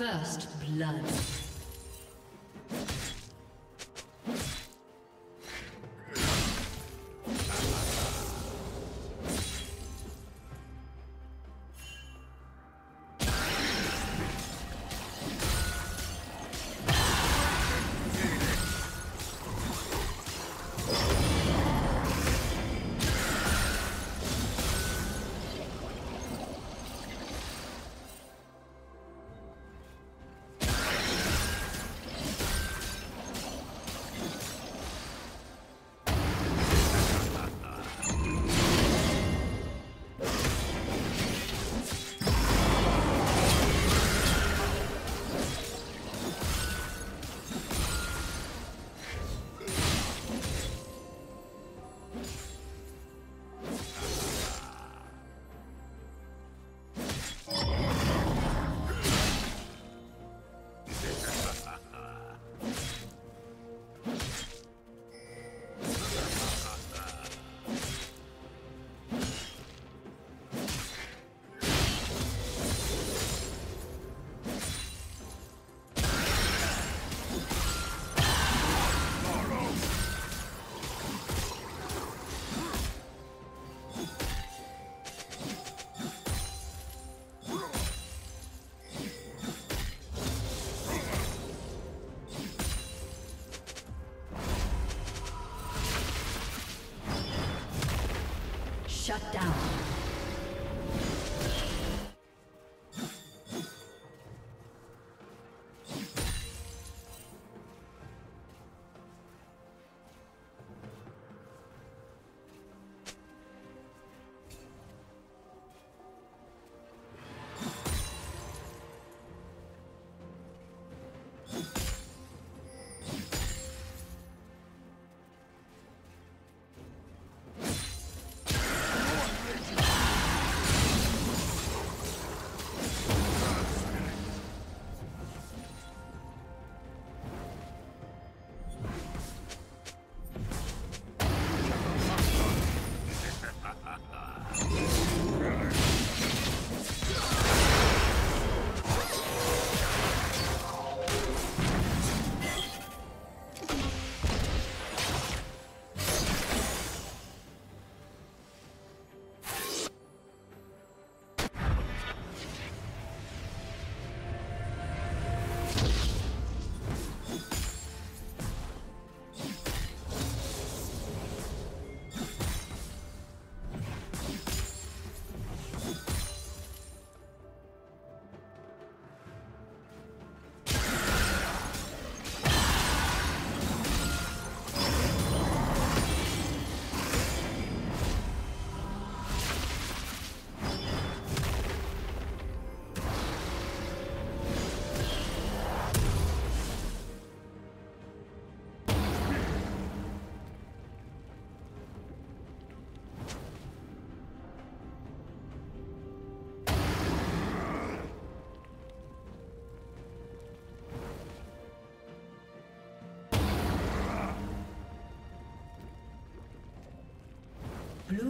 First blood. Shut down.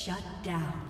Shut down.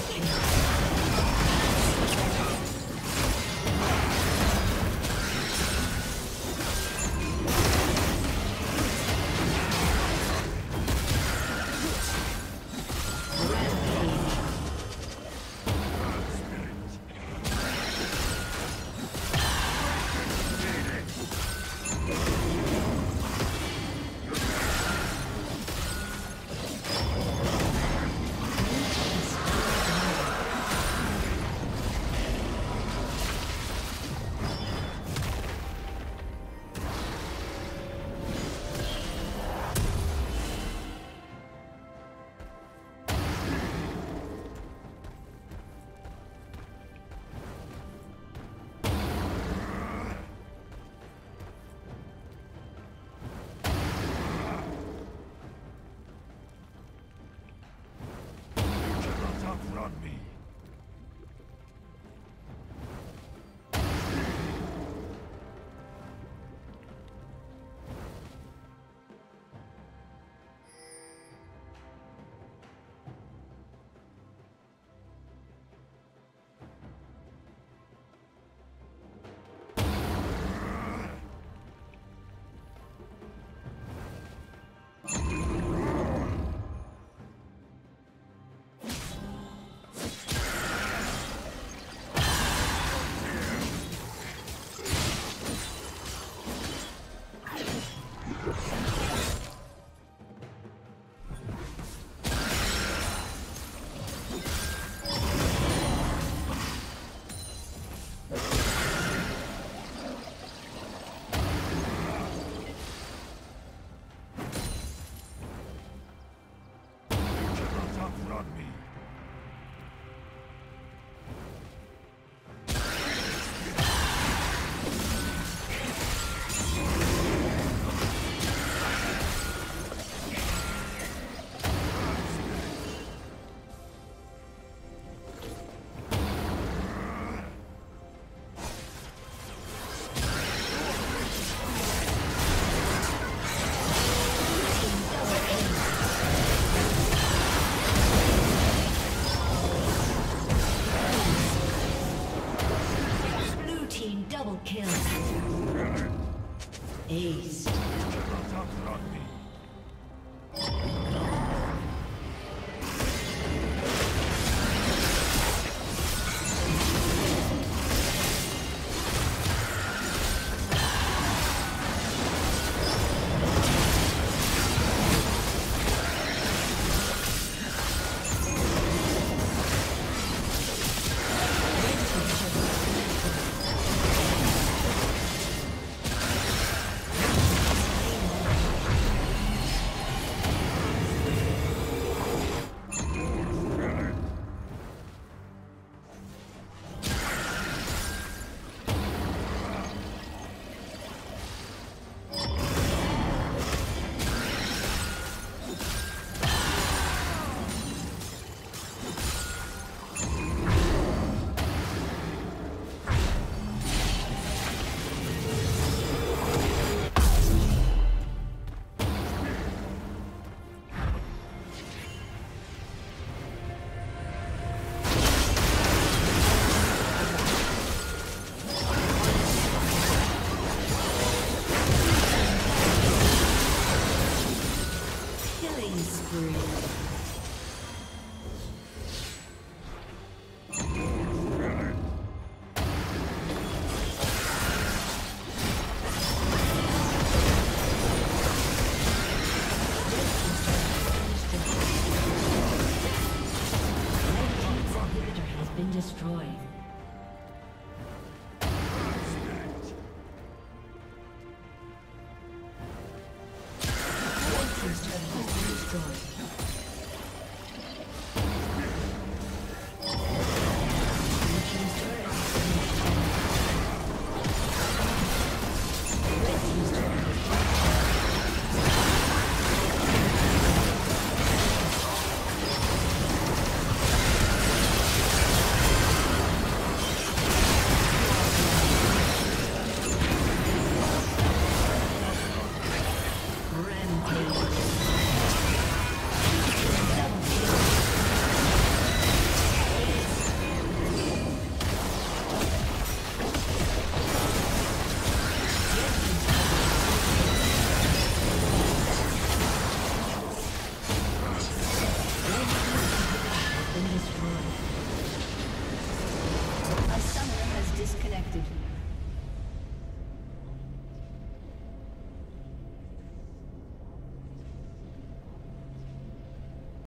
Double kill.